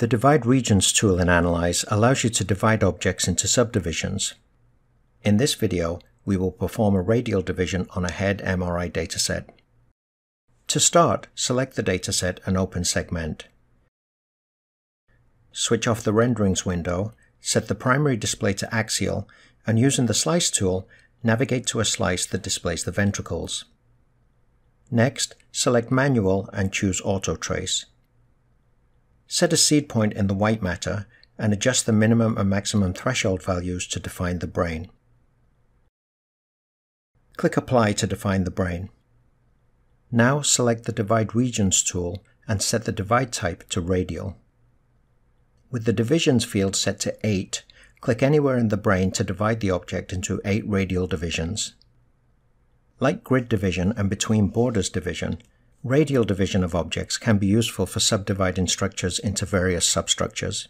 The Divide Regions tool in Analyze allows you to divide objects into subdivisions. In this video, we will perform a radial division on a head MRI dataset. To start, select the dataset and open Segment. Switch off the Renderings window, set the primary display to axial, and using the Slice tool, navigate to a slice that displays the ventricles. Next, select Manual and choose Auto Trace. Set a seed point in the white matter and adjust the minimum and maximum threshold values to define the brain. Click Apply to define the brain. Now select the Divide Regions tool and set the divide type to radial. With the divisions field set to 8, click anywhere in the brain to divide the object into 8 radial divisions. Like grid division and between borders division, Radial division of objects can be useful for subdividing structures into various substructures.